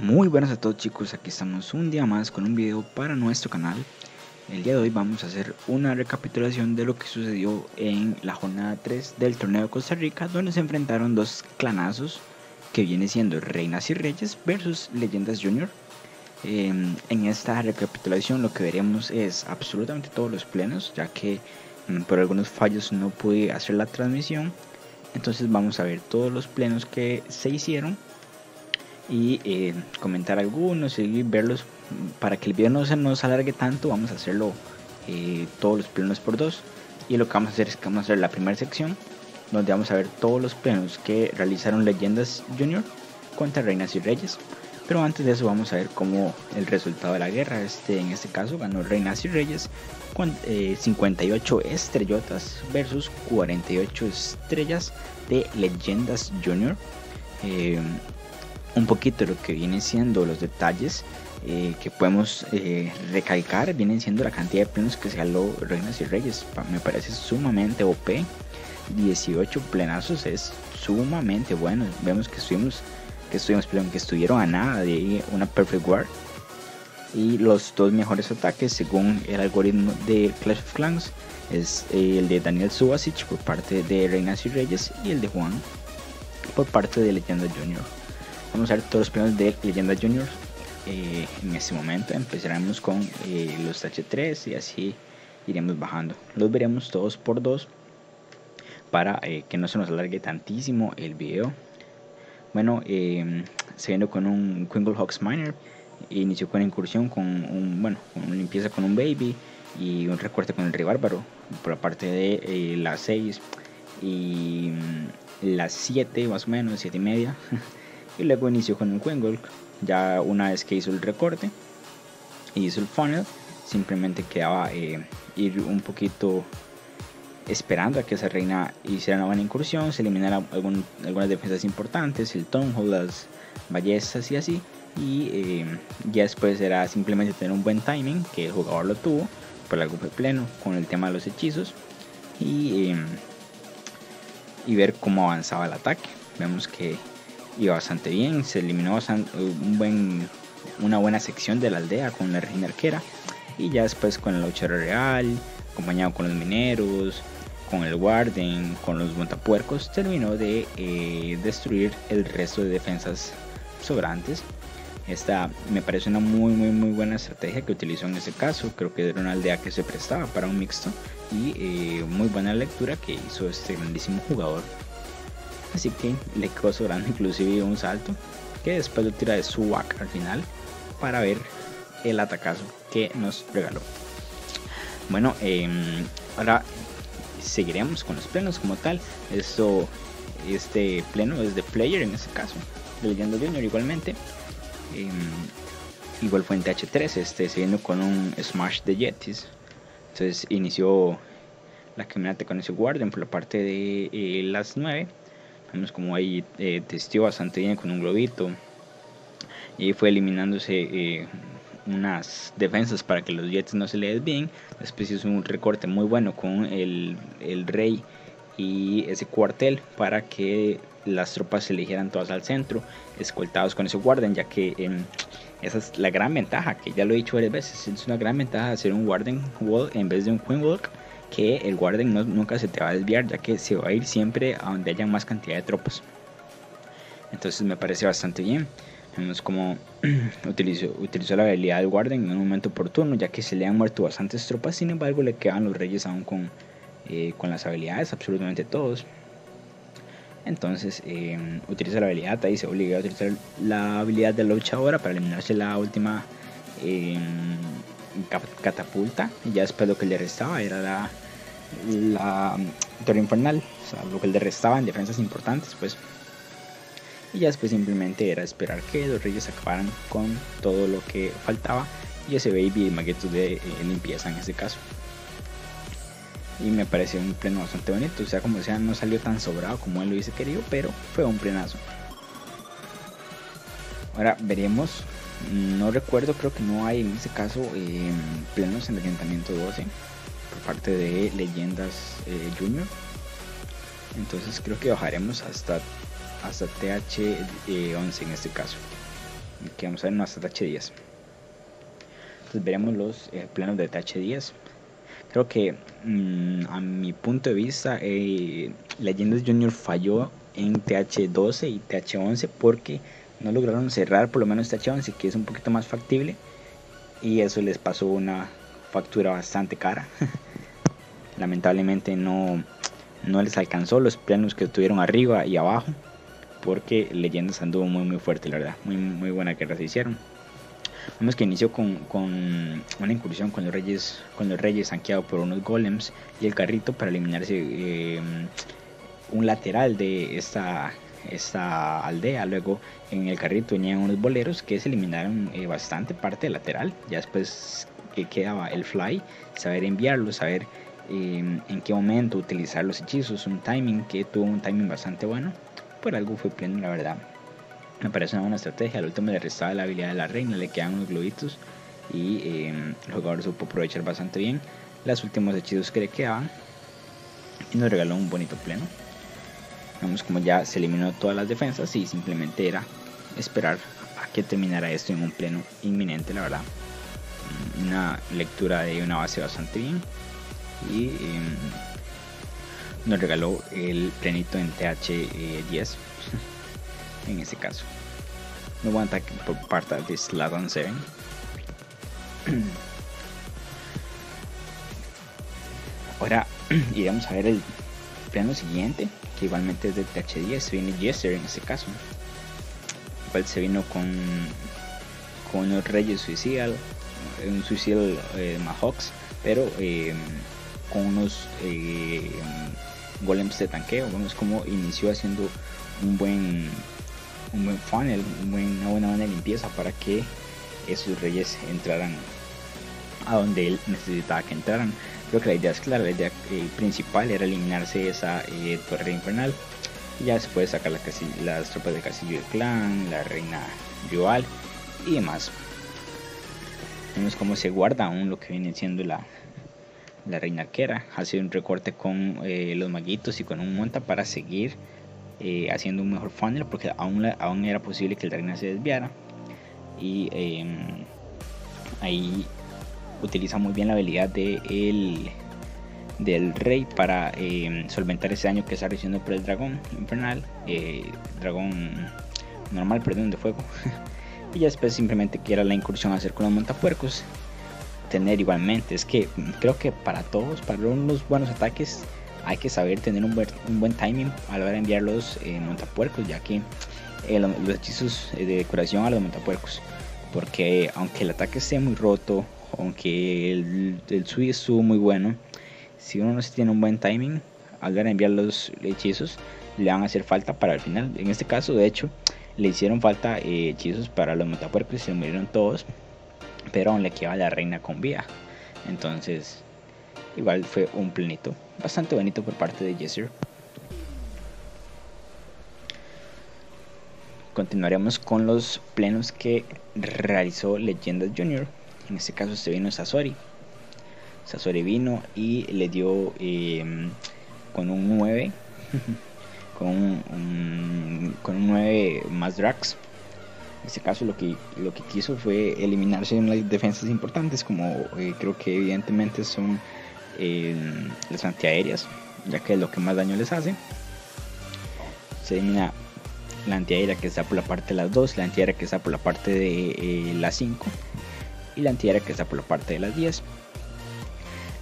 Muy buenas a todos chicos, aquí estamos un día más con un video para nuestro canal. El día de hoy vamos a hacer una recapitulación de lo que sucedió en la jornada 3 del torneo de Costa Rica, donde se enfrentaron dos clanazos que viene siendo Reinas y Reyes versus Leyendas Junior. Em, en esta recapitulación lo que veremos es absolutamente todos los plenos, ya que mm, por algunos fallos no pude hacer la transmisión. Entonces vamos a ver todos los plenos que se hicieron y eh, comentar algunos y verlos para que el video no se nos alargue tanto vamos a hacerlo eh, todos los plenos por dos. Y lo que vamos a hacer es que vamos a hacer la primera sección donde vamos a ver todos los plenos que realizaron leyendas junior contra reinas y reyes. Pero antes de eso vamos a ver cómo el resultado de la guerra. Este en este caso ganó reinas y reyes con 58 eh, estrellotas versus 48 estrellas de leyendas junior un poquito lo que vienen siendo los detalles eh, que podemos eh, recalcar vienen siendo la cantidad de plenos que se haló Reinas y Reyes. Me parece sumamente OP. 18 plenazos es sumamente bueno. Vemos que estuvimos, que estuvimos, que estuvieron a nada de una Perfect War. Y los dos mejores ataques, según el algoritmo de Clash of Clans, es eh, el de Daniel Subasic por parte de Reinas y Reyes y el de Juan por parte de Leyenda Junior. Vamos a ver todos los premios de Leyenda Junior eh, en este momento. Empezaremos con eh, los H3 y así iremos bajando. Los veremos todos por dos para eh, que no se nos alargue tantísimo el video. Bueno, siguiendo con un Quingle Hawks Miner, inició con incursión con un, bueno, con una limpieza con un Baby y un recorte con el Rey por la parte de las 6 y mm, las 7 más o menos, 7 y media. y luego inició con un Quingolk. Ya una vez que hizo el recorte y hizo el funnel, simplemente quedaba eh, ir un poquito esperando a que esa reina hiciera una buena incursión, se eliminara algunas defensas importantes, el Tonhold, las ballestas y así. Y eh, ya después era simplemente tener un buen timing, que el jugador lo tuvo, por el golpe pleno con el tema de los hechizos. Y, eh, y ver cómo avanzaba el ataque. Vemos que iba bastante bien. Se eliminó un buen, una buena sección de la aldea con la reina arquera. Y ya después con el luchador real, acompañado con los mineros, con el Warden, con los montapuercos, terminó de eh, destruir el resto de defensas sobrantes. Esta me parece una muy muy muy buena estrategia que utilizó en ese caso. Creo que era una aldea que se prestaba para un mixto y eh, muy buena lectura que hizo este grandísimo jugador Así que le quedó sobrando inclusive un salto que después lo tira de su al final para ver el atacazo que nos regaló. Bueno, em, ahora seguiremos con los plenos como tal. Esto, este pleno es de player en este caso, de Leyendo Junior igualmente. Em, igual fue en TH3, este siguiendo con un Smash de Yetis. Entonces inició la caminata con ese Guardian por la parte de eh, las 9 Vemos como ahí eh, testió bastante bien con un globito. Y fue eliminándose eh, unas defensas para que los Jets no se le desvíen. Después hizo un recorte muy bueno con el, el rey y ese cuartel para que las tropas se eligieran todas al centro, escoltados con ese guarden, ya que em, esa es la gran ventaja, que ya lo he dicho varias veces, es una gran ventaja hacer un Warden Wall en vez de un Queen Walk que el guarden nunca se te va a desviar ya que se va a ir siempre a donde haya más cantidad de tropas. Entonces me parece bastante bien. Vemos como utilizó, utilizó la habilidad del guarden en un momento oportuno ya que se le han muerto bastantes tropas. Sin embargo le quedan los reyes aún con, eh, con las habilidades absolutamente todos. Entonces eh, utiliza la habilidad ahí se obliga a utilizar la habilidad de la luchadora para eliminarse la última eh, catapulta. Y ya después lo que le restaba era la, la torre infernal, o sea, lo que le restaba en defensas importantes, pues. Y ya después simplemente era esperar que los reyes acabaran con todo lo que faltaba y ese baby magueto de eh, limpieza en este caso. Y me pareció un pleno bastante bonito, o sea, como sea, no salió tan sobrado como él lo hubiese querido, pero fue un plenazo. Ahora veremos no recuerdo, creo que no hay en este caso eh, plenos en el Ayuntamiento 12 por parte de Leyendas eh, Junior. Entonces creo que bajaremos hasta, hasta TH11 en este caso. que vamos a ver en nuestra TH10. Entonces veremos los eh, planos de TH10. Creo que mm, a mi punto de vista, eh, Leyendas Junior falló en TH12 y TH11 porque no lograron cerrar por lo menos TH11 que es un poquito más factible y eso les pasó una factura bastante cara. Lamentablemente no, no les alcanzó los planos que estuvieron arriba y abajo porque Leyendas anduvo muy muy fuerte la verdad, muy, muy buena guerra se hicieron. Vemos que inició con, con, una incursión con los reyes, con los reyes sanqueado por unos golems y el carrito para eliminarse eh, un lateral de esta, esta aldea. Luego en el carrito venían unos boleros que se eliminaron eh, bastante parte lateral. Ya después que quedaba el fly, saber enviarlo, saber eh, en qué momento utilizar los hechizos, un timing que tuvo un timing bastante bueno. Por algo fue pleno, la verdad. Me parece una buena estrategia. Al último le restaba la habilidad de la reina, le quedan unos globitos y eh, el jugador supo aprovechar bastante bien los últimos hechizos que le quedaban y nos regaló un bonito pleno. Vemos como ya se eliminó todas las defensas y simplemente era esperar a que terminara esto en un pleno inminente, la verdad. Una lectura de una base bastante bien y em, nos regaló el plenito en TH10 en este caso. No buen ataque por parte de Slaton 7. Ahora iremos a ver el plano siguiente, que igualmente es de TH10, viene Jester en este caso. Igual se vino con, con unos reyes suicidas, un suicidio eh, Mahawks, pero eh, con unos eh, golems de tanqueo. Vemos como inició haciendo un buen un buen funnel, una buena, limpieza para que esos reyes entraran a donde él necesitaba que entraran. Creo que la idea es clara, la idea principal era eliminarse esa torre infernal y ya después sacar las tropas de castillo del clan, la reina rival y demás. Vemos cómo se guarda aún lo que viene siendo la, la reina arquera. Hace un recorte con eh, los maguitos y con un monta para seguir eh, haciendo un mejor funnel porque aún, aún era posible que el reina se desviara y em, ahí utiliza muy bien la habilidad de el, del rey para em, solventar ese daño que está recibiendo por el dragón infernal eh, dragón normal perdón de fuego y después simplemente quiera la incursión a hacer con los montapuercos tener igualmente es que creo que para todos para unos buenos ataques hay que saber tener un buen, un buen timing a la hora de enviar los eh, montapuercos, ya que eh, los hechizos de decoración a los montapuercos. Porque aunque el ataque esté muy roto, aunque el, el switch estuvo muy bueno, si uno no tiene un buen timing a la hora de enviar los hechizos, le van a hacer falta para el final. En este caso, de hecho, le hicieron falta eh, hechizos para los montapuercos y se murieron todos, pero aún le quedaba la reina con vida. Entonces, igual fue un plenito bastante bonito por parte de Jesser. Continuaremos con los plenos que realizó Leyendas Junior. En este caso se vino Sasori. Sasori vino y le dio em, con un 9. con un, un 9 más drags. En este caso lo que, lo que quiso fue eliminarse en las defensas importantes como eh, creo que evidentemente son las antiaéreas, ya que es lo que más daño les hace. Se elimina la antiaérea que está por la parte de las 2, la antiaérea que está por la parte de eh, las 5 y la antiaérea que está por la parte de las 10.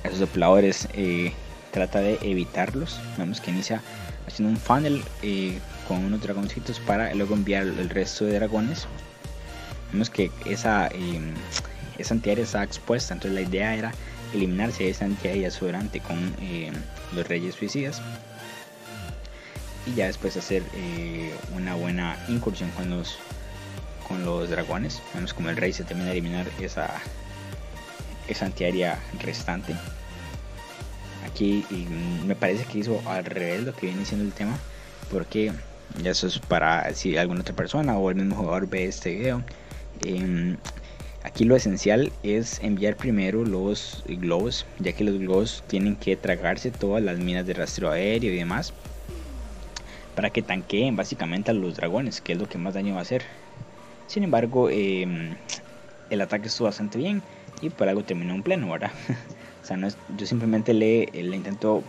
Esos sopladores eh, trata de evitarlos. Vemos que inicia haciendo un funnel eh, con unos dragoncitos para luego enviar el resto de dragones. Vemos que esa, esa antiaérea está expuesta, entonces la idea era eliminarse esa antiaérea sobrante con eh, los reyes suicidas. Y ya después hacer eh, una buena incursión con los con los dragones. Vemos como el rey se termina de eliminar esa esa antiaérea restante aquí me parece que hizo al revés lo que viene siendo el tema porque ya eso es para si alguna otra persona o el mismo jugador ve este video em, Aquí lo esencial es enviar primero los globos, ya que los globos tienen que tragarse todas las minas de rastreo aéreo y demás, para que tanqueen básicamente a los dragones, que es lo que más daño va a hacer. Sin embargo, em, el ataque estuvo bastante bien y por algo terminó en pleno, ¿verdad? yo simplemente le, intento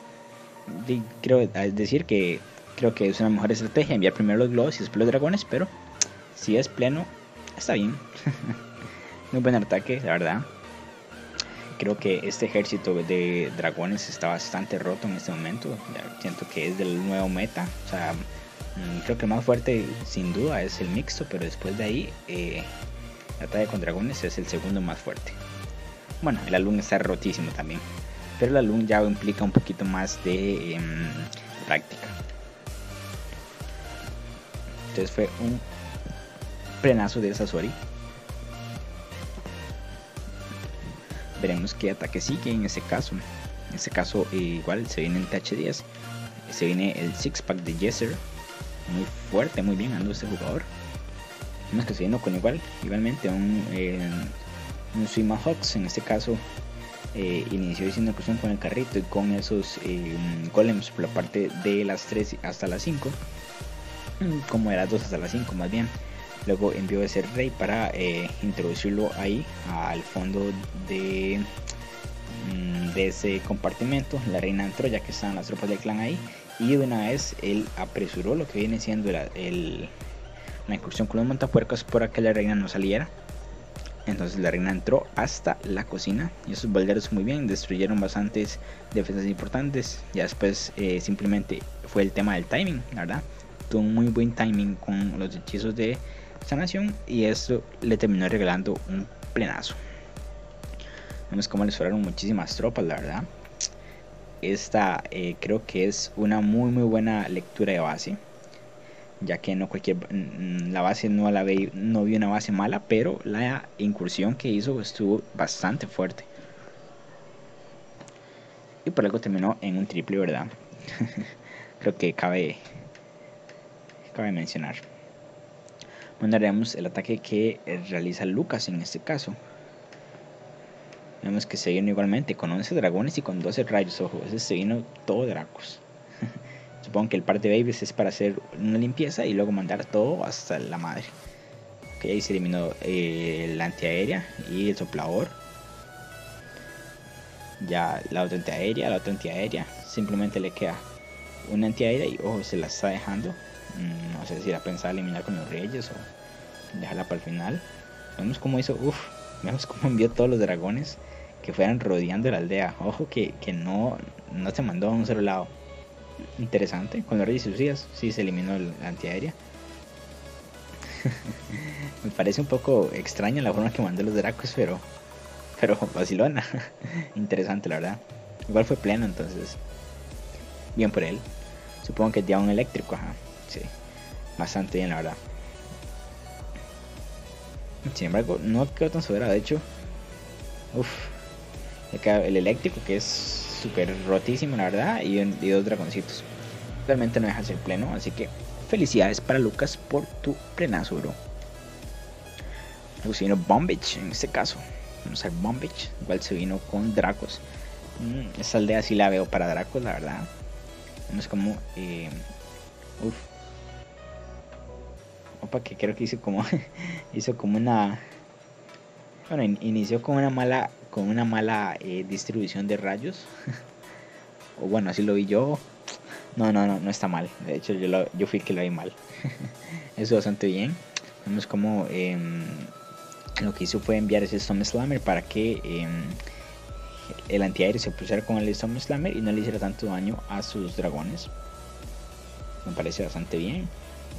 creo decir que creo que es una mejor estrategia enviar primero los globos y después los dragones, pero si es pleno, está bien. Muy buen ataque, la verdad. Creo que este ejército de dragones está bastante roto en este momento. Siento que es del nuevo meta. O sea, mm, creo que el más fuerte sin duda es el mixto, pero después de ahí eh, el ataque con dragones es el segundo más fuerte. Bueno, el alumno está rotísimo también. Pero el alumno ya implica un poquito más de em, práctica. Entonces fue un frenazo de Sasori. Veremos qué ataque sigue en ese caso. En ese caso eh, igual se viene el TH10. Se viene el six pack de Jesser. Muy fuerte, muy bien ando este jugador. Vemos que se con igual, igualmente un, un Swima Hawks. En este caso eh, inició diciendo incursión con el carrito y con esos eh, golems por la parte de las 3 hasta las 5. Mm, como de las 2 hasta las 5 más bien. Luego envió ese rey para eh, introducirlo ahí al fondo de, mm, de ese compartimento. La reina entró ya que estaban las tropas del clan ahí. Y de una vez él apresuró lo que viene siendo la, la incursión con los montapuercos para que la reina no saliera. Entonces la reina entró hasta la cocina y esos balderos muy bien, destruyeron bastantes defensas importantes. Ya después eh, simplemente fue el tema del timing, la verdad. Tuvo un muy buen timing con los hechizos de sanación y esto le terminó regalando un plenazo. Vemos cómo les fueron muchísimas tropas, la verdad. Esta eh, creo que es una muy muy buena lectura de base ya que no cualquier la base no la ve, no vio una base mala, pero la incursión que hizo estuvo bastante fuerte. Y por algo terminó en un triple, ¿verdad? Creo que cabe cabe mencionar. Mandaremos el ataque que realiza Lucas en este caso. Vemos que se vino igualmente con 11 dragones y con 12 rayos. Ojo, ese se vino todo dracos. Supongo que el par de babies es para hacer una limpieza y luego mandar todo hasta la madre. Ok, ahí se eliminó eh, la antiaérea y el soplador. Ya la otra antiaérea, la otra antiaérea. Simplemente le queda una antiaérea y ojo, se la está dejando. Mm, no sé si la pensaba eliminar con los reyes o dejarla para el final. Vemos cómo hizo, uff, vemos cómo envió todos los dragones que fueran rodeando la aldea. Ojo que, que no, no se mandó a un solo lado interesante. Con los Reyes y Lucías, sí se eliminó la antiaérea. Me parece un poco extraña la forma que mandó los Dracos, pero. Pero vacilona. interesante, la verdad. Igual fue pleno, entonces. Bien por él. Supongo que ya un eléctrico, ajá. Sí. Bastante bien, la verdad. Sin embargo, no quedó tan sobrado. De hecho, uff. El eléctrico que es súper rotísimo, la verdad, y, dos dragoncitos. Realmente no deja ser pleno, así que felicidades para Lucas por tu plenazo, bro. Vino Bombich en este caso. Vamos a ver Bombich, igual se vino con Dracos. Mm, esta aldea sí la veo para Dracos, la verdad. Vemos como. Eh, uf. Opa, que creo que hizo como. hizo como una. Bueno, inició con una mala una mala eh, distribución de rayos. o bueno, así lo vi yo. No, no, no, no está mal. De hecho, yo, lo, yo fui el que lo vi mal. Eso bastante bien. Vemos como em, lo que hizo fue enviar ese Storm Slammer para que em, el antiaéreo se pusiera con el Storm Slammer y no le hiciera tanto daño a sus dragones. Me parece bastante bien.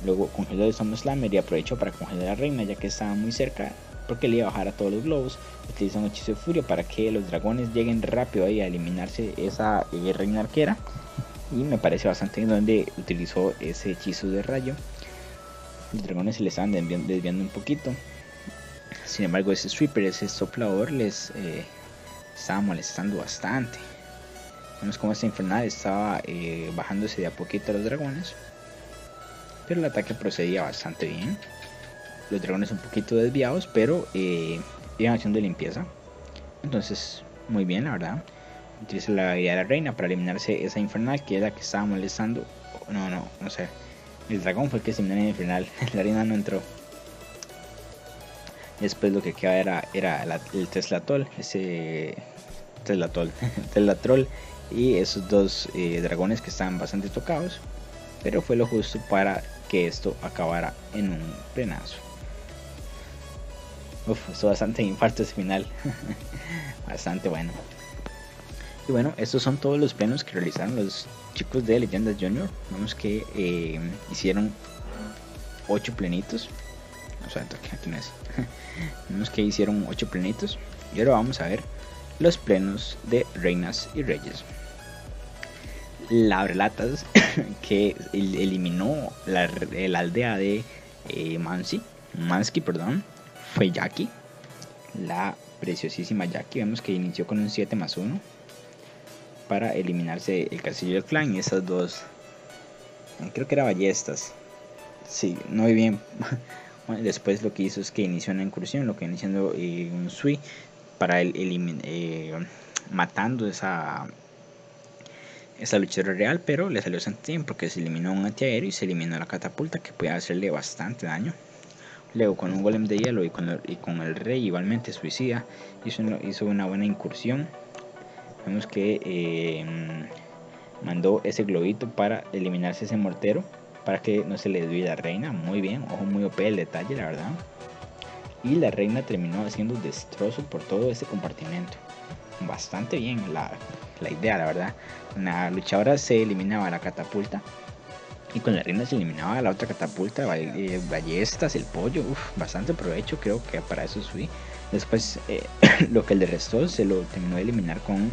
Luego congeló el Storm Slammer y aprovechó para congelar a reina ya que estaba muy cerca porque le iba a bajar a todos los globos. Utiliza un hechizo de furia para que los dragones lleguen rápido ahí a eliminarse esa eh, reina arquera. Y me parece bastante donde utilizó ese hechizo de rayo. Los dragones se les estaban desviando, un poquito. Sin embargo, ese sweeper, ese soplador, les eh, estaba molestando bastante. Vemos como esta infernal estaba eh, bajándose de a poquito a los dragones. Pero el ataque procedía bastante bien los dragones un poquito desviados, pero eh, iban haciendo limpieza. Entonces, muy bien, la verdad. Utiliza la habilidad de la reina para eliminarse esa infernal que es la que estaba molestando. No, no, no sé. El dragón fue el que se eliminó en el infernal. la reina no entró. Después lo que quedaba era, era el Teslatol, ese Teslatol, Teslatrol y esos dos eh, dragones que estaban bastante tocados. Pero fue lo justo para que esto acabara en un plenazo. Uf, esto bastante infarto ese final. bastante bueno. Y bueno, estos son todos los plenos que realizaron los chicos de Leyendas Junior. Vemos que eh, hicieron 8 plenitos. O sea, aquí no es. Vemos que hicieron 8 plenitos. Y ahora vamos a ver los plenos de Reinas y Reyes. La relatas que eliminó la, aldea de eh, Mansi, Mansky, perdón, fue Jackie. La preciosísima Jackie. Vemos que inició con un 7 más 1 para eliminarse el castillo del clan y esas dos. Eh, creo que era ballestas. Sí, no muy bien. después lo que hizo es que inició una incursión, lo que iniciando eh, un sui para el, eh, matando esa esa luchadora real, pero le salió bien porque se eliminó un antiaéreo y se eliminó la catapulta que puede hacerle bastante daño. Luego con un golem de hielo y con el, rey igualmente suicida hizo, una buena incursión. Vemos que eh, mandó ese globito para eliminarse ese mortero para que no se le dé la reina. Muy bien, ojo muy OP el detalle, la verdad. Y la reina terminó haciendo destrozo por todo ese compartimento. Bastante bien la, la idea, la verdad. Una luchadora se eliminaba la catapulta. Y con la reina se eliminaba la otra catapulta, eh, ballestas, el pollo. bastante provecho, creo que para eso fui. Después, eh, lo que le restó se lo terminó de eliminar con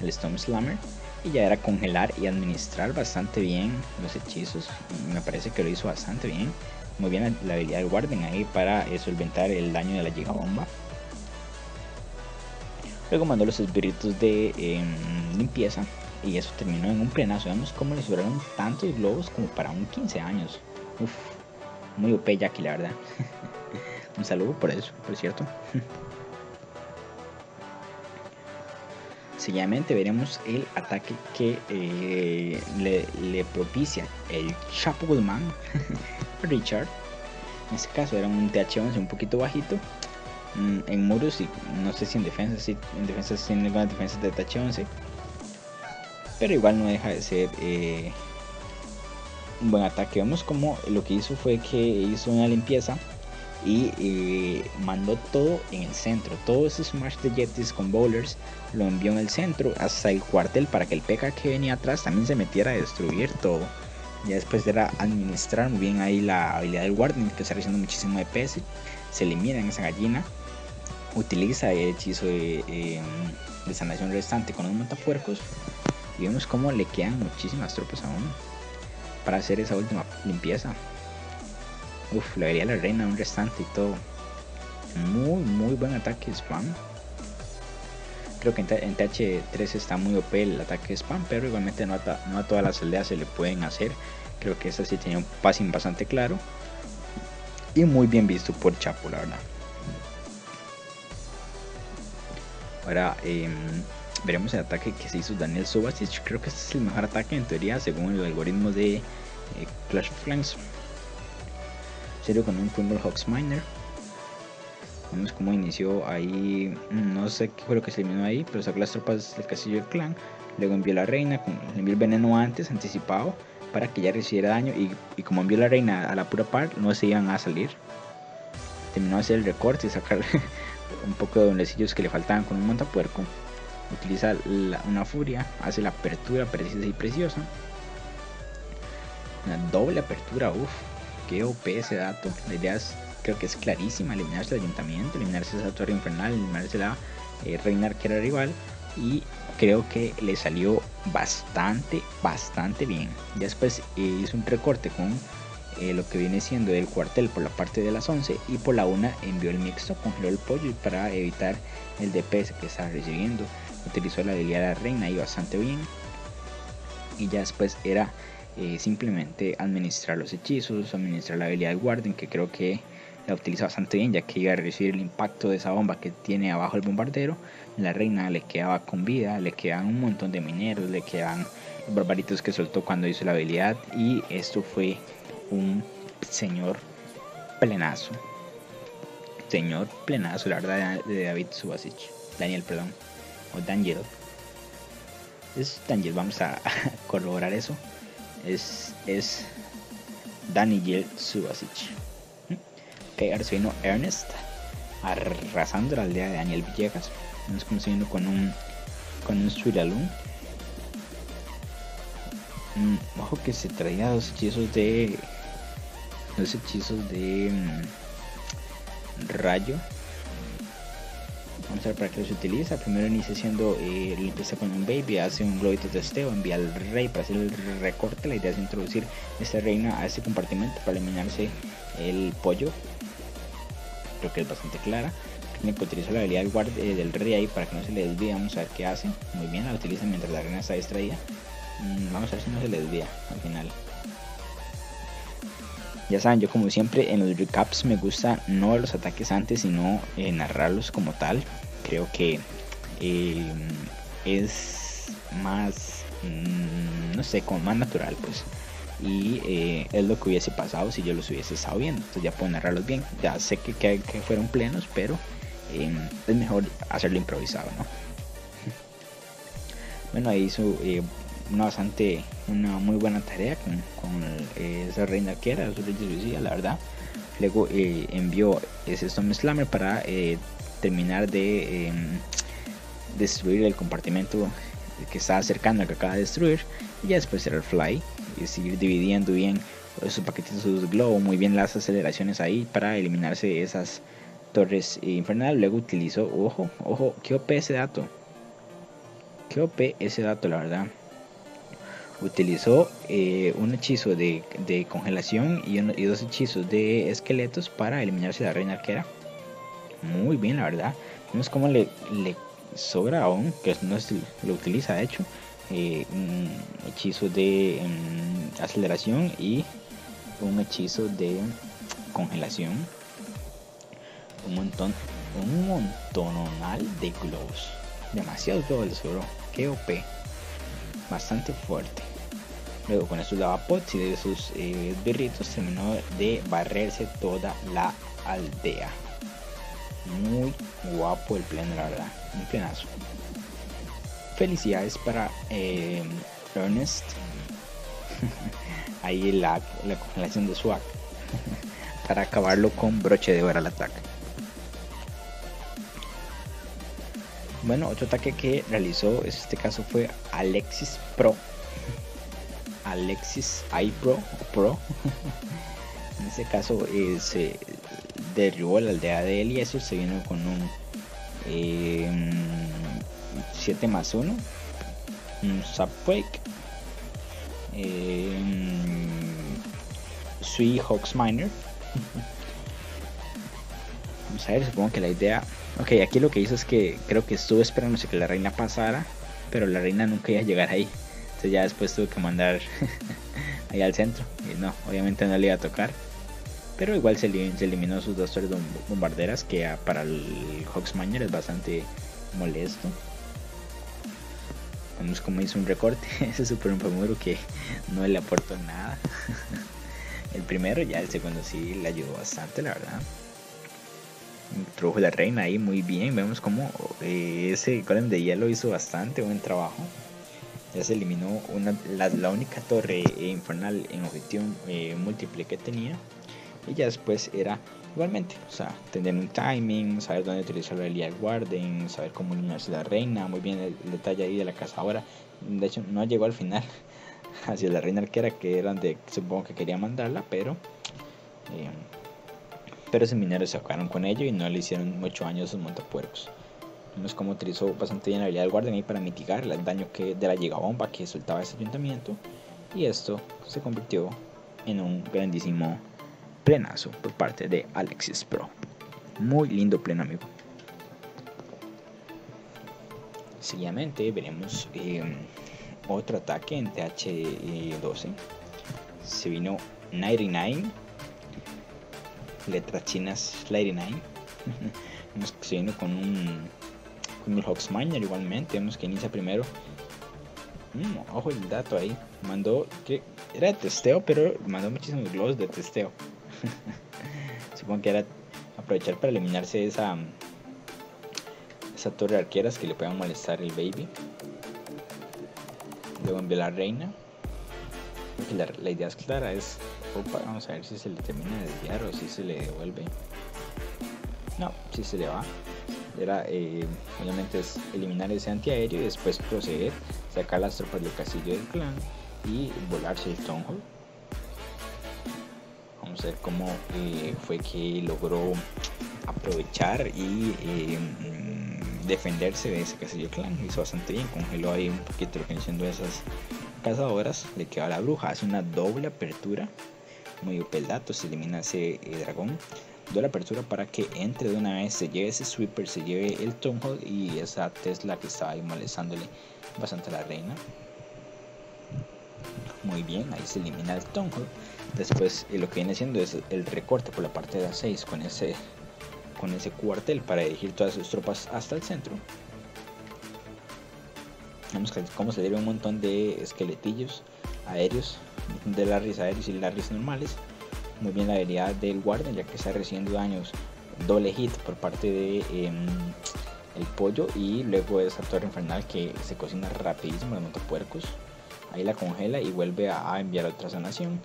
el Storm Slammer. Y ya era congelar y administrar bastante bien los hechizos. Me parece que lo hizo bastante bien. Muy bien la habilidad del Guardian ahí para solventar el daño de la gigabomba. Luego mandó los espíritus de em, limpieza y eso terminó en un plenazo. Vemos cómo le sobraron tantos globos como para un 15 años. Uf, muy OP Jackie, la verdad. un saludo por eso, por cierto. Seguidamente veremos el ataque que eh, le, propicia el Chapo Goodman, Richard. En este caso era un TH11 un poquito bajito. Mm, en muros y no sé si en defensa, si en defensa tiene algunas defensas de TH11. Pero igual no deja de ser eh, un buen ataque. Vemos como lo que hizo fue que hizo una limpieza y eh, mandó todo en el centro. Todo ese smash de Jetis con bowlers lo envió en el centro hasta el cuartel para que el PK que venía atrás también se metiera a destruir todo. Ya después era administrar muy bien ahí la habilidad del Guardian que está recibiendo muchísimo DPS. Se elimina en esa gallina. Utiliza el hechizo de, de sanación restante con los montapuercos. Y vemos cómo le quedan muchísimas tropas aún para hacer esa última limpieza. Uf, le vería la reina un restante y todo. Muy, muy buen ataque spam. Creo que en, TH3 está muy OP el ataque spam, pero igualmente no a, no a todas las aldeas se le pueden hacer. Creo que esta sí tenía un passing bastante claro. Y muy bien visto por Chapo, la verdad. Ahora em, veremos el ataque que se hizo Daniel Subasic. Creo que este es el mejor ataque en teoría según el algoritmo de eh, Clash of Clans serio con un Primble Hawks Miner. Vemos cómo inició ahí, no sé qué fue lo que se eliminó ahí, pero sacó las tropas del castillo del clan. Luego envió la reina, le envió el veneno antes, anticipado, para que ya recibiera daño. Y, como envió la reina a la pura par, no se iban a salir. Terminó de hacer el recorte y sacar un poco de donecillos que le faltaban con un montapuerco. Utiliza una furia, hace la apertura precisa y preciosa. Una doble apertura, uff, que OP ese dato. La idea es, creo que es clarísima, eliminarse el ayuntamiento, eliminarse esa torre infernal, eliminarse la eh, reina arquera rival. Y creo que le salió bastante, bastante bien. después eh, hizo un recorte con eh, lo que viene siendo el cuartel por la parte de las 11 y por la una envió el mixto, congeló el pollo para evitar el DPS que estaba recibiendo. Utilizó la habilidad de la reina y bastante bien. Y ya después era eh, simplemente administrar los hechizos, administrar la habilidad de Guardian, que creo que la utiliza bastante bien, ya que iba a recibir el impacto de esa bomba que tiene abajo el bombardero. La reina le quedaba con vida, le quedan un montón de mineros, le quedan los barbaritos que soltó cuando hizo la habilidad. Y esto fue un señor plenazo. señor plenazo, la verdad, de David Subasic. Daniel, perdón. O Daniel. Es Daniel, vamos a corroborar eso. Es, es Daniel Subasic. Ok, ahora se Ernest arrasando la aldea de Daniel Villegas. Nos conociendo con un con un Suiralum. Mm, ojo que se traía dos hechizos de dos hechizos de mm, rayo vamos a ver para qué se utiliza primero inicia siendo eh, limpieza con un baby hace un globito de testeo envía al rey para hacer el recorte. La idea es introducir esta reina a este compartimento para eliminarse el pollo creo que es bastante clara. Tiene que utilizar la habilidad del, eh, del rey ahí para que no se le desvíe. Vamos a ver qué hace. Muy bien la utiliza mientras la reina está distraída. Mm, vamos a ver si no se le desvía al final ya saben, yo como siempre en los recaps me gusta no los ataques antes, sino eh, narrarlos como tal. Creo que eh, es más, mm, no sé, como más natural, pues. Y eh, es lo que hubiese pasado si yo los hubiese estado viendo. Entonces ya puedo narrarlos bien. Ya sé que, que, fueron plenos, pero es mejor hacerlo improvisado, ¿no? Bueno, ahí su una bastante, una muy buena tarea con, esa reina que era, su Lucía, la verdad. Luego eh, envió ese Storm Slammer para eh, terminar de em, destruir el compartimento que estaba cercano al que acaba de destruir. Y ya después era el Fly y seguir dividiendo bien esos paquetitos de globo, muy bien las aceleraciones ahí para eliminarse esas torres infernales. Luego utilizó, ojo, ojo, que OP ese dato. Que OP ese dato, la verdad utilizó eh, un hechizo de, congelación y, dos hechizos de esqueletos para eliminarse la reina arquera. Muy bien, la verdad. Vemos cómo le, le sobra aún, que no es, lo utiliza de hecho, eh, un hechizo de em, aceleración y un hechizo de congelación. Un montón, un montonal de globos. Demasiados globos bro. Que OP. Bastante fuerte. Luego con estos lavapots y de sus eh, birritos terminó de barrerse toda la aldea. Muy guapo el pleno, la verdad. Un plenazo. Felicidades para eh, Ernest. Ahí la, la congelación de swag. para acabarlo con broche de oro al ataque. Bueno, otro ataque que realizó en este caso fue Alexis Pro Alexis iPro Pro. en este caso eh, se derribó la aldea de él y eso se vino con un 7 em, más 1, un Subquake, eh, Sui Hawks Miner. Vamos a ver, supongo que la idea. Ok, aquí lo que hizo es que creo que estuve esperando que la reina pasara, pero la reina nunca iba a llegar ahí ya después tuve que mandar ahí al centro. Y no, obviamente no le iba a tocar. Pero igual se, eliminó sus dos torres bombarderas que para el Hawksminer es bastante molesto. Vemos como hizo un recorte. Ese super muro que no le aportó nada. el primero, ya el segundo sí le ayudó bastante, la verdad. Introdujo la reina ahí muy bien. Vemos como eh, ese golem de hielo hizo bastante buen trabajo ya se eliminó una, la, única torre infernal en objetivo eh, múltiple que tenía y ya después era igualmente, o sea, tener un timing, saber dónde utilizar la habilidad Warden, saber cómo eliminarse la reina, muy bien el, detalle ahí de la ahora de hecho no llegó al final hacia la reina arquera que era donde supongo que quería mandarla, pero eh, pero ese minero se sacaron con ello y no le hicieron mucho daño a esos montapuercos. Vemos cómo utilizó bastante bien la habilidad del guardián para mitigar el daño que, de la bomba que soltaba ese ayuntamiento. Y esto se convirtió en un grandísimo plenazo por parte de Alexis Pro. Muy lindo pleno, amigo. Seguidamente veremos em, otro ataque en TH12. Se vino 99. Letras chinas 99. se vino con un con el Hawksminer igualmente, vemos que inicia primero. Mm, ojo el dato ahí. Mandó que era de testeo, pero mandó muchísimos globos de testeo. Supongo que era aprovechar para eliminarse esa esa torre de arqueras que le puedan molestar el baby luego enviar la reina la, idea es clara es vamos a ver si se le termina de desviar o si se le devuelve no si se le va era eh, obviamente es eliminar ese antiaéreo y después proceder sacar las tropas del castillo del clan y volarse el Stronghold. Vamos a ver cómo eh, fue que logró aprovechar y eh, mm, defenderse de ese castillo clan. Hizo bastante bien congeló ahí un poquito lo que siendo esas cazadoras le queda la bruja. Hace una doble apertura muy peldato se elimina ese dragón doy la apertura para que entre de una vez, se lleve ese sweeper, se lleve el Stronghold y esa Tesla que estaba ahí molestándole bastante a la reina. Muy bien, ahí se elimina el Stronghold. Después eh, lo que viene haciendo es el recorte por la parte de la 6 con ese, con ese cuartel para dirigir todas sus tropas hasta el centro. Vemos cómo se dieron un montón de esqueletillos aéreos, de larris aéreos y larris normales muy bien la habilidad del guardian ya que está recibiendo daños doble hit por parte de em, el pollo y luego esa torre infernal que se cocina rapidísimo de puercos ahí la congela y vuelve a enviar a otra sanación.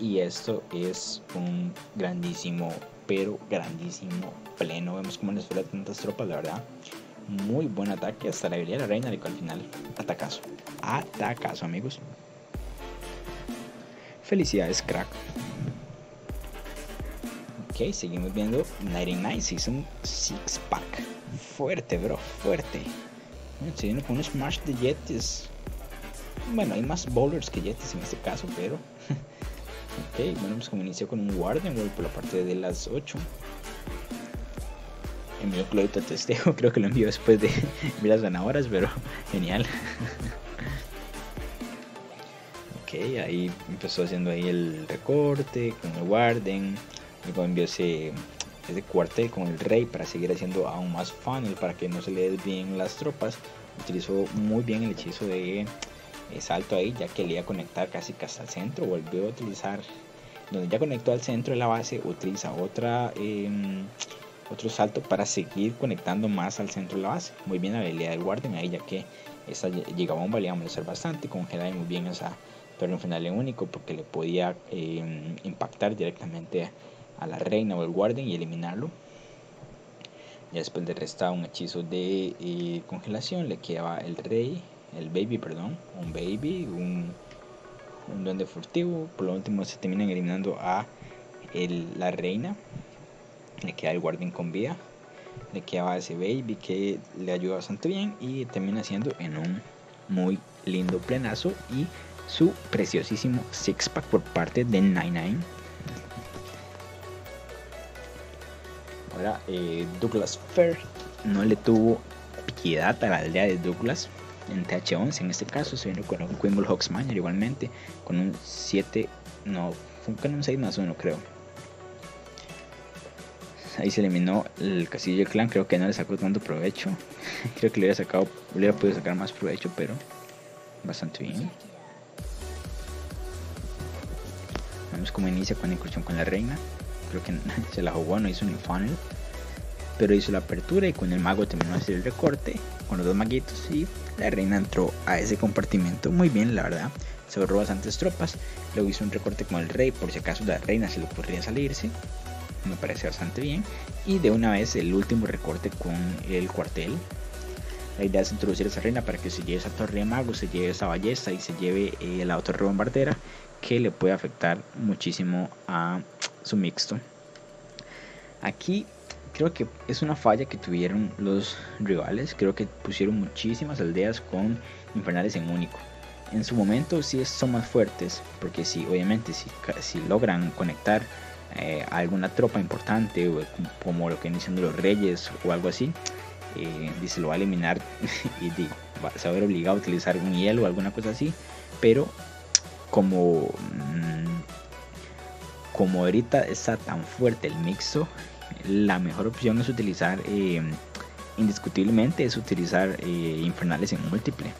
Y esto es un grandísimo pero grandísimo pleno. Vemos como les fuera tantas tropas la verdad. Muy buen ataque hasta la habilidad de la reina de al final atacazo. Atacazo amigos. Felicidades crack Ok, seguimos viendo 99 Season 6 Pack. Fuerte, bro, fuerte. Se viene con un Smash de Yetis. Bueno, hay más bowlers que Yetis en este caso, pero. ok, bueno, pues como inició con un Warden por la parte de las 8. Envió Cloito a testeo, creo que lo envió después de las ganadoras, pero genial. ok, ahí empezó haciendo ahí el recorte con el Warden Luego envió ese, ese cuartel con el rey para seguir haciendo aún más funnel para que no se le desvíen las tropas. Utilizó muy bien el hechizo de eh, salto ahí ya que le iba a conectar casi hasta el centro. Volvió a utilizar, donde ya conectó al centro de la base, utiliza otra... Em, otro salto para seguir conectando más al centro de la base. Muy bien la habilidad del Guardian ahí, ya que esa bomba le iba a bastante. Congela muy bien esa torre final único porque le podía em, impactar directamente a la reina o el guardian y eliminarlo. Ya después de restar un hechizo de eh, congelación, le quedaba el rey, el baby, perdón, un baby, un, un duende furtivo. Por lo último se terminan eliminando a la reina. Le queda el guardian con vida. Le quedaba ese baby que le ayuda bastante bien y termina siendo en un muy lindo plenazo y su preciosísimo six pack por parte de 99 Eh, Douglas Fair no le tuvo piedad a la aldea de Douglas en TH11. En este caso, se vino con un Quimble Hawks igualmente, con un 7, no, fue con un 6 más 1, creo. Ahí se eliminó el castillo del clan, creo que no le sacó tanto provecho. creo que le hubiera sacado, le hubiera podido sacar más provecho, pero bastante bien. Vemos cómo inicia con la incursión con la reina creo que se la jugó, no hizo ni funnel. Pero hizo la apertura y con el mago terminó hacer el recorte con los dos maguitos y la reina entró a ese compartimento muy bien, la verdad. Se ahorró bastantes tropas. Luego hizo un recorte con el rey por si acaso la reina se le ocurría salirse. Me parece bastante bien. Y de una vez el último recorte con el cuartel. La idea es introducir a esa reina para que se lleve esa torre de mago, se lleve esa ballesta y se lleve eh, la otra bombardera que le puede afectar muchísimo a su mixto. Aquí creo que es una falla que tuvieron los rivales. Creo que pusieron muchísimas aldeas con infernales en único. En su momento sí son más fuertes, porque si obviamente si, si logran conectar eh, alguna tropa importante, como lo que dicen los reyes o algo así, eh, se lo va a eliminar y se va a ver obligado a utilizar un hielo o alguna cosa así. Pero como mm, como ahorita está tan fuerte el mixto, la mejor opción es utilizar, eh, indiscutiblemente, es utilizar eh, infernales en múltiple.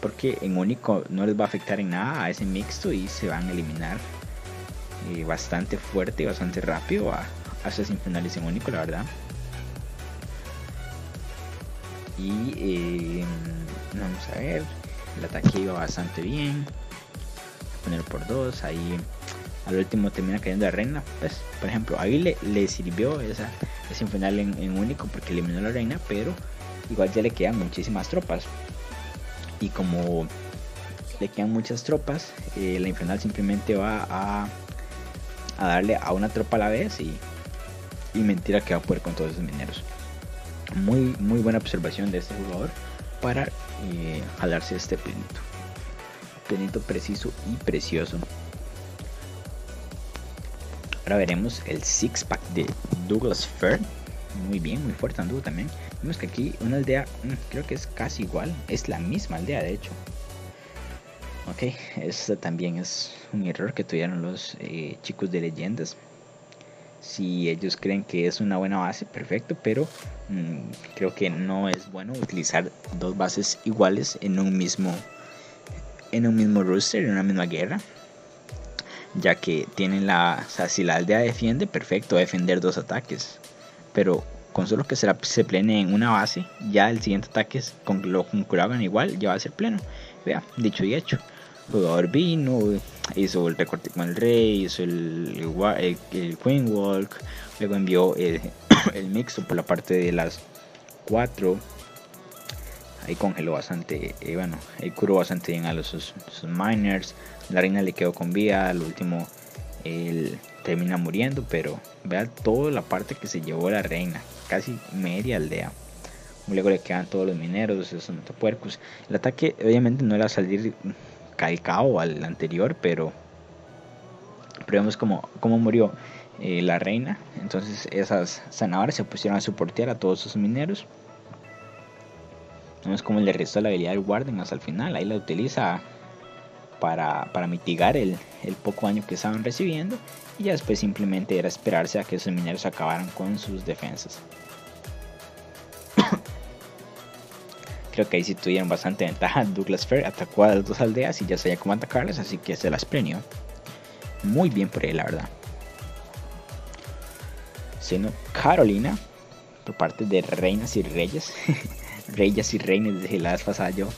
Porque en único no les va a afectar en nada a ese mixto y se van a eliminar eh, bastante fuerte y bastante rápido a, hasta sin finales único, la verdad. Y eh, vamos a ver, el ataque iba bastante bien. Poner por dos, ahí al último termina cayendo la reina. Pues, por ejemplo, ahí le, sirvió esa, ese final en, único porque eliminó la reina, pero igual ya le quedan muchísimas tropas. Y como le quedan muchas tropas, eh, la infernal simplemente va a, a, darle a una tropa a la vez y, y mentira que va a poder con todos esos mineros. Muy, muy buena observación de este jugador para eh, jalarse este plenito. Preciso y precioso. Ahora veremos el six pack de Douglas Fair. Muy bien, muy fuerte anduvo también. Vemos que aquí una aldea, mm, creo que es casi igual. Es la misma aldea, de hecho. Ok, este también es un error que tuvieron los eh, chicos de leyendas. Si ellos creen que es una buena base, perfecto, pero mm, creo que no es bueno utilizar dos bases iguales en un mismo en un mismo rooster, en una misma guerra ya que tienen la, o sea, si la aldea defiende, perfecto, defender dos ataques, pero con solo que se, plene en una base, ya el siguiente ataque con lo, hagan igual, ya va a ser pleno. Vea, dicho y hecho. Jugador vino, hizo el recorte con el rey, hizo el, el, Queen Walk, luego envió el, el mixto por la parte de las 4 ahí congeló bastante, eh, bueno, ahí curó bastante bien a los sus, miners. La reina le quedó con vida, al último él termina muriendo, pero vea toda la parte que se llevó la reina, casi media aldea. Luego le quedan todos los mineros, esos metapuercos. El ataque obviamente no era salir calcado al anterior, pero, pero vemos como cómo murió eh, la reina. Entonces esas zanahorias se pusieron a soportear a todos esos mineros. No es como le restó la habilidad del Warden hasta el final. Ahí la utiliza para, mitigar el, poco daño que estaban recibiendo. Y ya después simplemente era esperarse a que esos mineros acabaran con sus defensas. Creo que ahí sí tuvieron bastante ventaja. Douglas Fair atacó a las dos aldeas y ya sabía cómo atacarlas, así que se las premió. Muy bien por él, la verdad. Sino Carolina, por parte de Reinas y Reyes. Reyes y Reinas desde la vez pasada yo.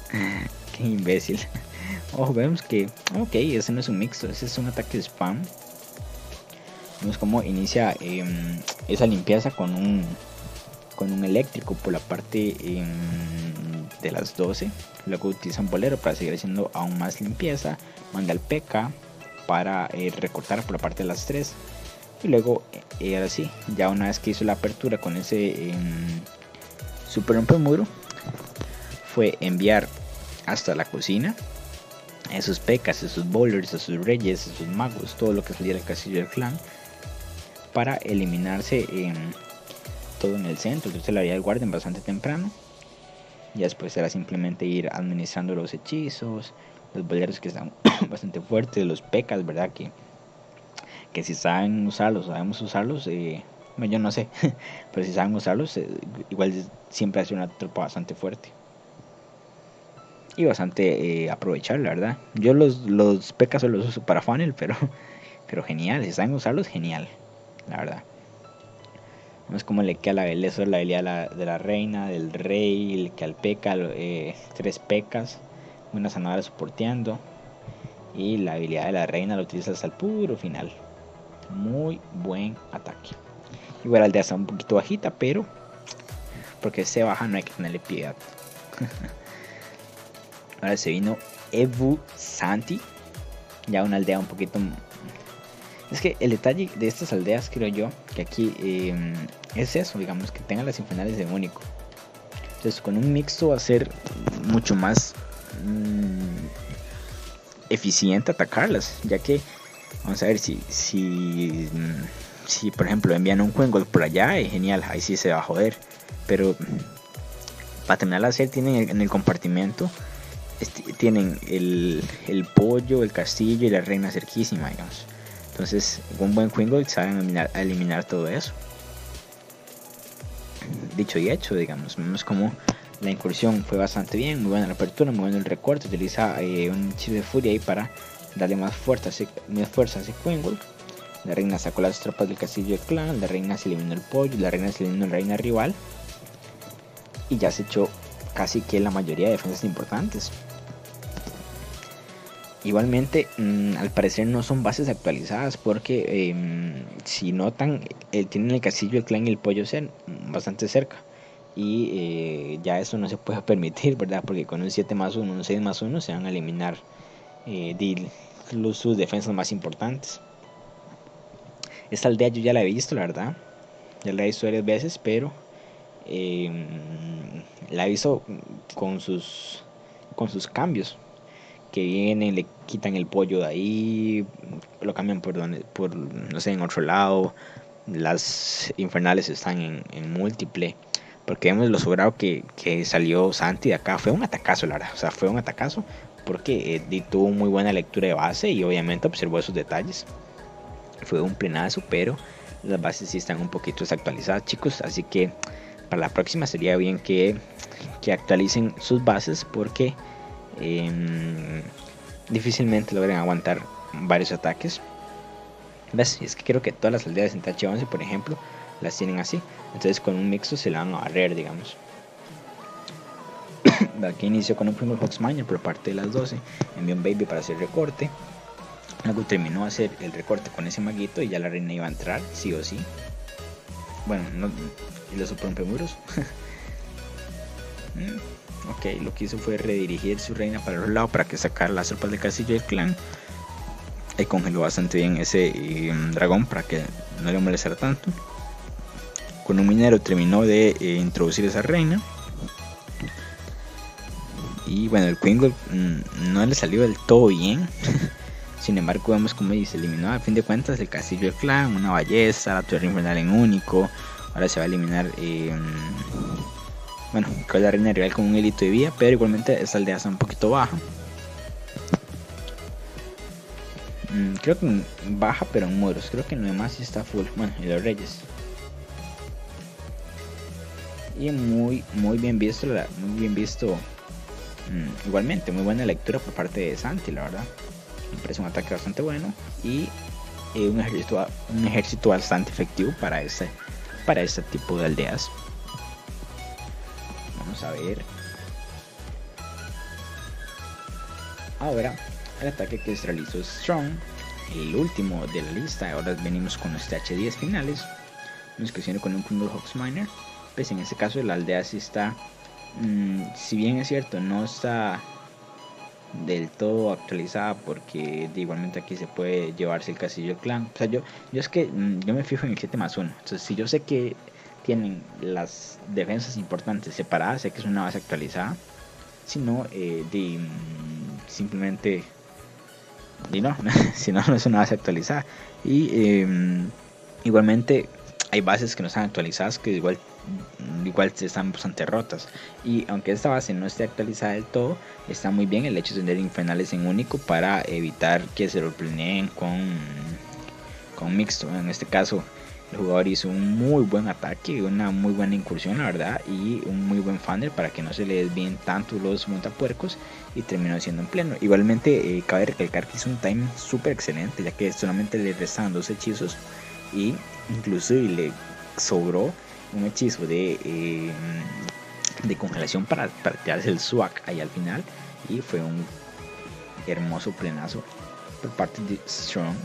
Qué imbécil. Ojo, vemos que, ok, ese no es un mixto, ese es un ataque de spam. Vemos cómo inicia em, esa limpieza con un, con un eléctrico por la parte em, de las 12. Luego utiliza un bolero para seguir haciendo aún más limpieza. Manda el PK para eh, recortar por la parte de las 3. Y luego, eh, ahora sí, ya una vez que hizo la apertura con ese Super Rompe Muro fue enviar hasta la cocina esos pecas, esos bowlers, esos reyes, esos magos, todo lo que saliera del castillo del clan para eliminarse en todo en el centro. Entonces la haría el guardian bastante temprano. Y después era simplemente ir administrando los hechizos, los boleros que están bastante fuertes, los pecas, ¿verdad? Que, que si saben usarlos, sabemos usarlos, eh, yo no sé, pero si saben usarlos, igual siempre hace una tropa bastante fuerte. Y bastante eh, aprovechar, la verdad. Yo los, los pecas los uso para funnel, pero, pero genial. Si saben usarlos, genial. La verdad. No es como le queda la belleza, la habilidad de la, reina, del rey, le queda al peca, eh, tres pecas, una sanadora soporteando. Y la habilidad de la reina lo utiliza hasta el puro final. Muy buen ataque. Igual aldea está un poquito bajita, pero porque se baja no hay que tenerle piedad. Ahora se vino Evu Santi. Ya una aldea un poquito... Es que el detalle de estas aldeas, creo yo, que aquí em, es eso, digamos, que tengan las infernales de único. Entonces con un mixto va a ser mucho más mm, eficiente atacarlas, ya que vamos a ver si, si mm, si por ejemplo envían un Quengold por allá, es genial, ahí sí se va a joder. Pero para terminar la serie tienen en el compartimento este, tienen el, pollo, el castillo y la reina cerquísima, digamos. Entonces, un buen Quengold saben eliminar, eliminar todo eso. Dicho y hecho, digamos, vemos como la incursión fue bastante bien, muy buena la apertura, muy bueno el recorte, utiliza eh, un chip de furia ahí para darle más fuerza, más fuerza a ese Quengold La reina sacó las tropas del castillo de clan, la reina se eliminó el pollo, la reina se eliminó la reina rival. Y ya se echó casi que la mayoría de defensas importantes. Igualmente, mm, al parecer no son bases actualizadas porque em, si notan, eh, tienen el castillo, el clan y el pollo ser bastante cerca. Y eh, ya eso no se puede permitir, ¿verdad? Porque con un 7 más 1, un 6 más 1 se van a eliminar eh, sus defensas más importantes. Esta aldea yo ya la he visto, la verdad. Ya la he visto varias veces, pero em, la he visto con sus, con sus cambios que vienen, le quitan el pollo de ahí, lo cambian por donde, por no sé, en otro lado. Las infernales están en, múltiple. Porque hemos lo sobrado que, que, salió Santi de acá. Fue un atacazo, la verdad. O sea, fue un atacazo. Porque eh, tuvo muy buena lectura de base y obviamente observó esos detalles. Fue un plenazo, pero las bases sí están un poquito desactualizadas, chicos. Así que para la próxima sería bien que, que actualicen sus bases porque Em, difícilmente logren aguantar varios ataques. ¿Ves? Es que creo que todas las aldeas en TH11, por ejemplo, las tienen así. Entonces con un mixo se la van a barrer, digamos. Aquí inició con un primer Fox Miner por parte de las 12. Envió un baby para hacer recorte. Luego terminó a hacer el recorte con ese maguito y ya la reina iba a entrar, sí o sí. Bueno, no, y los muros. Mm. Ok, lo que hizo fue redirigir su reina para el lado para que sacara las tropas del castillo del clan. Y congeló bastante bien ese em, dragón para que no le molestara tanto. Con un minero terminó de eh, introducir esa reina. Y bueno, el Queen mm, no le salió del todo bien. Sin embargo, vemos como se eliminó a fin de cuentas el castillo del clan, una ballesta, la torre infernal en único. Ahora se va a eliminar em, bueno, es la reina rival con un hilito de vía, pero igualmente esta aldea está un poquito baja. Mm, creo que baja, pero en muros. Creo que no demás sí está full. Bueno, y los reyes. Y muy, muy bien visto, muy bien visto. Mm, igualmente, muy buena lectura por parte de Santi, la verdad. Me parece un ataque bastante bueno y eh, un, ejército, un ejército bastante efectivo para este, para este tipo de aldeas a ver. Ahora, el ataque que se realizó Strong, el último de la lista. Ahora venimos con los TH10 finales. Nos quedamos con un Kundal Hawks Miner. Pues en este caso, la aldea sí está. Mm, si bien es cierto, no está del todo actualizada porque igualmente aquí se puede llevarse el castillo clan. O sea, yo, yo es que mm, yo me fijo en el 7 más 1. Entonces, si yo sé que tienen las defensas importantes separadas, sé que es una base actualizada, sino eh, de, mm, simplemente y no, si no, no es una base actualizada. Y em, igualmente hay bases que no están actualizadas que igual, igual están bastante rotas. Y aunque esta base no esté actualizada del todo, está muy bien el hecho de tener infernales en único para evitar que se lo planeen con, con mixto. En este caso, el jugador hizo un muy buen ataque, una muy buena incursión, la verdad, y un muy buen funnel para que no se le desvíen tanto los montapuercos y terminó siendo en pleno. Igualmente, eh, cabe recalcar que hizo un time súper excelente, ya que solamente le restaban dos hechizos y incluso le sobró un hechizo de, eh, de congelación para, para tirarse el swag ahí al final. Y fue un hermoso plenazo por parte de Strong.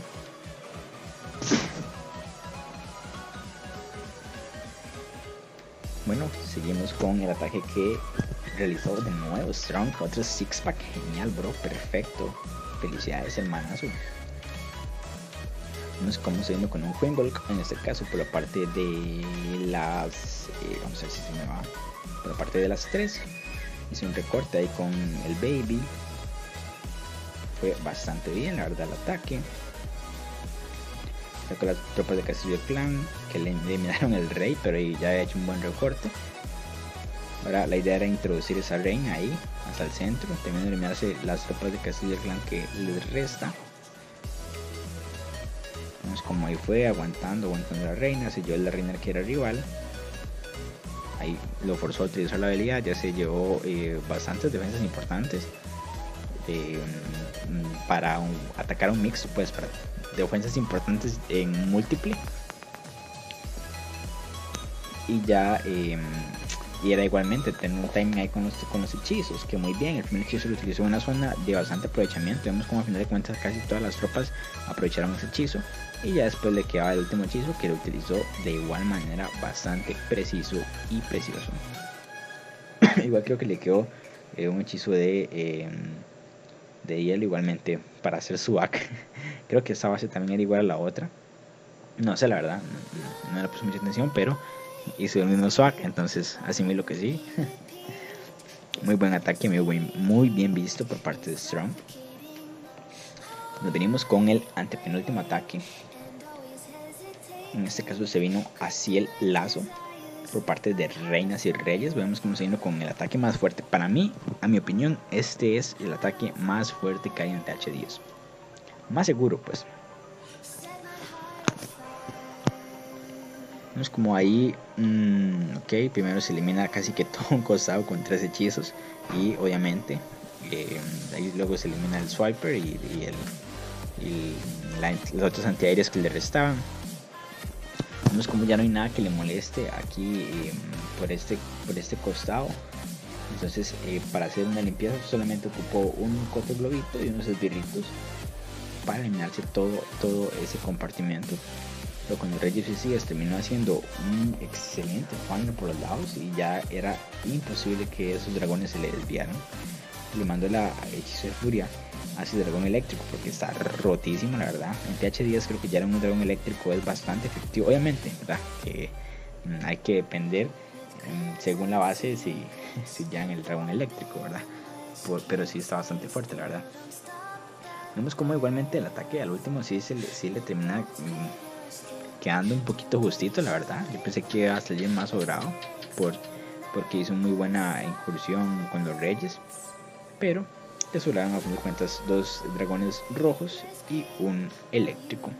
Bueno, seguimos con el ataque que realizó de nuevo Strong. Otro six pack. Genial, bro. Perfecto. Felicidades, hermanazo. Vemos como se con un Quingolk. En este caso, por la parte de las. Eh, vamos a ver si se me va. Por la parte de las tres. Hice un recorte ahí con el Baby. Fue bastante bien, la verdad, el ataque sacó las tropas de Castillo Clan que le eliminaron el rey, pero ya había hecho un buen recorte. Ahora la idea era introducir esa reina ahí, hasta el centro, también eliminarse las tropas de Castillo Clan que les resta. Vemos como ahí fue, aguantando, aguantando la reina, se llevó la reina que era rival. Ahí lo forzó a utilizar la habilidad, ya se llevó eh, bastantes defensas importantes. Eh, mm, para atacar un mix, pues para de ofensas importantes en múltiple. Y ya em, y era igualmente tener un timing ahí con los, con los hechizos, que muy bien, el primer hechizo lo utilizó en una zona de bastante aprovechamiento, vemos como a final de cuentas casi todas las tropas aprovecharon ese hechizo, y ya después le quedaba el último hechizo que lo utilizó de igual manera bastante preciso y precioso. igual creo que le quedó eh, un hechizo de, eh, de hielo igualmente para hacer su hack. creo que esa base también era igual a la otra. No sé la verdad, no, no le puse mucha atención, pero hizo el mismo swag, entonces así me lo que sí. muy buen ataque, muy, muy bien visto por parte de Strong. Nos venimos con el antepenúltimo ataque. En este caso se vino así el lazo por parte de reinas y reyes. Vemos cómo se vino con el ataque más fuerte. Para mí, a mi opinión, este es el ataque más fuerte que hay en TH10. Más seguro, pues. Es como ahí, mm, ok, primero se elimina casi que todo un costado con tres hechizos y obviamente eh, ahí luego se elimina el swiper y, el, los otros antiaéreos que le restaban. Vemos como ya no hay nada que le moleste aquí em, por, este, por este costado. Entonces eh, para hacer una limpieza solamente ocupó un coto globito y unos esbirritos para eliminarse todo, todo ese compartimento pero con los Reyes Suicidas terminó haciendo un excelente final por los lados y ya era imposible que esos dragones se le desviaran. Le mandó la hechizo de furia a ese dragón eléctrico porque está rotísimo la verdad. En TH10 creo que ya era un dragón eléctrico es bastante efectivo. Obviamente, ¿verdad? Que mm, hay que depender mm, según la base si, si ya en el dragón eléctrico, ¿verdad? pero sí está bastante fuerte la verdad. Vemos como igualmente el ataque al último sí, se sí le termina quedando un poquito justito, la verdad. Yo pensé que iba a salir más sobrado por, porque hizo muy buena incursión con los reyes. Pero le sobraron a fin de cuentas dos dragones rojos y un eléctrico.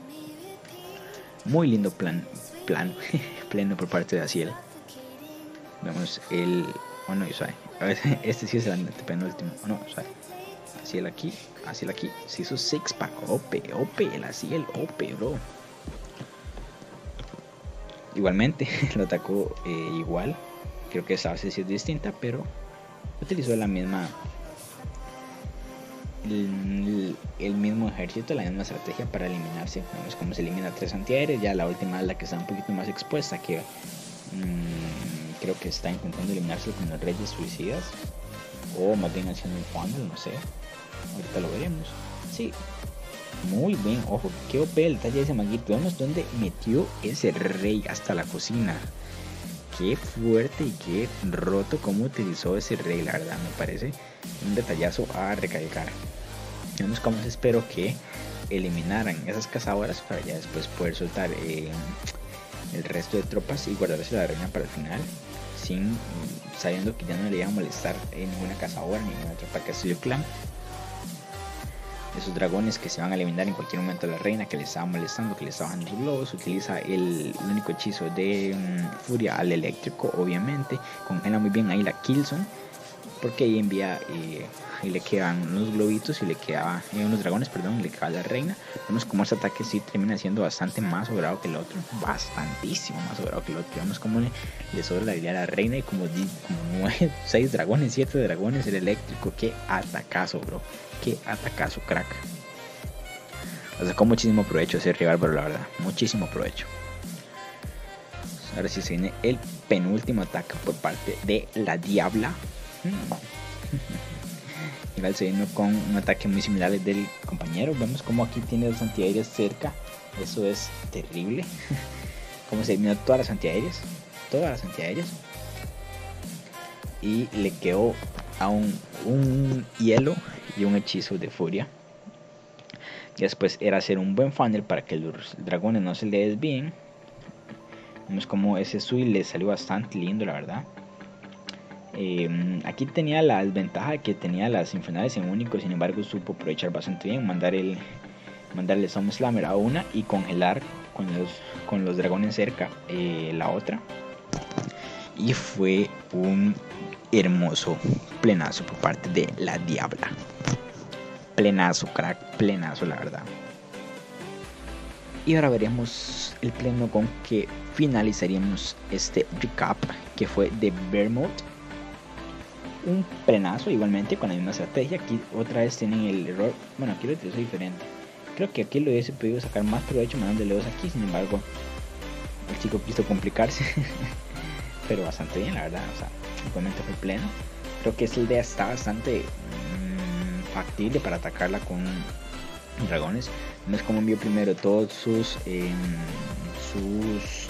Muy lindo plan, plano, pleno por parte de Asiel. Vemos el. Oh no, Este sí es el penúltimo. Oh no, suave. Asiel aquí, Asiel aquí. Se hizo six pack. Ope, ope, el Asiel, ope, bro. Igualmente lo atacó eh, igual. Creo que esa base sí es distinta, pero utilizó la misma. El, mismo ejército, la misma estrategia para eliminarse. Vemos cómo se elimina tres antiaéreos. Ya la última es la que está un poquito más expuesta. Que mm, creo que está intentando eliminarse con los reyes suicidas. O más bien haciendo un funnel, no sé. Ahorita lo veremos. Sí, muy bien, ojo, qué OP el detalle de ese maguito. Vemos dónde metió ese rey hasta la cocina. Qué fuerte y qué roto como utilizó ese rey, la verdad, me parece un detallazo a recalcar. Vemos cómo se espero que eliminaran esas cazadoras para ya después poder soltar eh, el resto de tropas y guardarse la reina para el final sin sabiendo que ya no le iba a molestar ninguna cazadora ni ninguna tropa que el clan esos dragones que se van a eliminar en cualquier momento a la reina que le estaba molestando, que le estaba dando los globos. Utiliza el, único hechizo de mm, furia al eléctrico, obviamente. Congela muy bien ahí la Kilson. Porque ahí envía eh, y le quedan unos globitos y le queda eh, unos dragones, perdón, y le queda la reina. Vemos como ese ataque sí termina siendo bastante más sobrado que el otro, bastantísimo más sobrado que el otro. Vemos como le, le sobra la habilidad a la reina y como, como 6 dragones, 7 dragones, el eléctrico. Qué atacazo, bro que atacazo, crack. O sacó muchísimo provecho ese rival, pero la verdad, muchísimo provecho. Ahora sí se viene el penúltimo ataque por parte de la Diabla. Igual se vino con un ataque muy similar al del compañero. Vemos como aquí tiene los antiaéreos cerca. Eso es terrible. como se eliminó todas las antiaéreas. Todas las antiaéreas. Y le quedó a un, un hielo y un hechizo de furia. Y después era hacer un buen funnel para que los dragones no se le desvíen. Vemos como ese Sui le salió bastante lindo, la verdad. Eh, aquí tenía la desventaja de que tenía las infernales en único, sin embargo supo aprovechar bastante bien, mandar el mandarle Some Slammer a una y congelar con los, con los dragones cerca eh, la otra. Y fue un hermoso plenazo por parte de la Diabla. Plenazo, crack, plenazo, la verdad. Y ahora veremos el pleno con que finalizaríamos este recap que fue de Vermont. Un plenazo igualmente con la misma estrategia. Aquí otra vez tienen el error. Bueno, aquí lo utilizo diferente. Creo que aquí lo hubiese podido sacar más provecho mandando leos aquí. Sin embargo, el chico quiso complicarse. Pero bastante bien, la verdad. O sea, igualmente fue pleno. Creo que esa idea está bastante mmm, factible para atacarla con dragones. No es como envió primero todos sus, eh, sus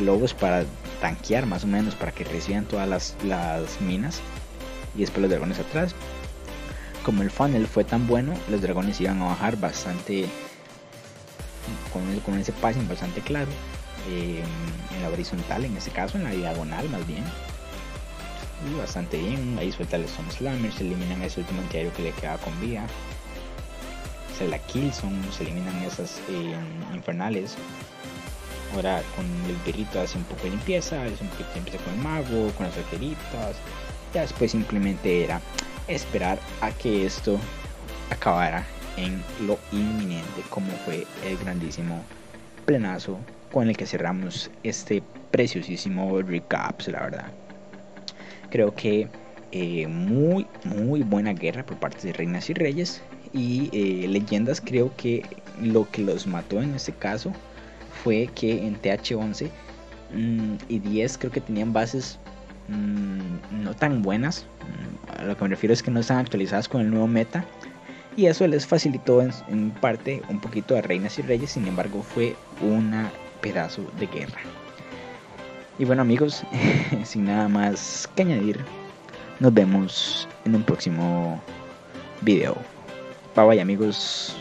globos para tanquear más o menos, para que reciban todas las, las minas. Y después los dragones atrás. Como el funnel fue tan bueno, los dragones iban a bajar bastante con, con ese passing bastante claro. Eh, en la horizontal, en este caso, en la diagonal más bien. Y bastante bien. Ahí suelta el Stone Slammer, se eliminan ese último antiaéreo que le queda con vida se la kill, son, se eliminan esas eh, infernales. Ahora con el perrito hace un poco de limpieza, es un poquito empieza con el mago, con las arqueritas. Ya después simplemente era esperar a que esto acabara en lo inminente, como fue el grandísimo plenazo con el que cerramos este preciosísimo recap, la verdad. Creo que eh, muy, muy buena guerra por parte de reinas y reyes y eh, leyendas creo que lo que los mató en este caso fue que en TH11 mmm, y 10 creo que tenían bases mmm, no tan buenas. Mm, a lo que me refiero es que no están actualizadas con el nuevo meta. Y eso les facilitó en, en parte un poquito a Reinas y Reyes. Sin embargo, fue una pedazo de guerra. Y bueno amigos, sin nada más que añadir, nos vemos en un próximo video. Bye bye amigos.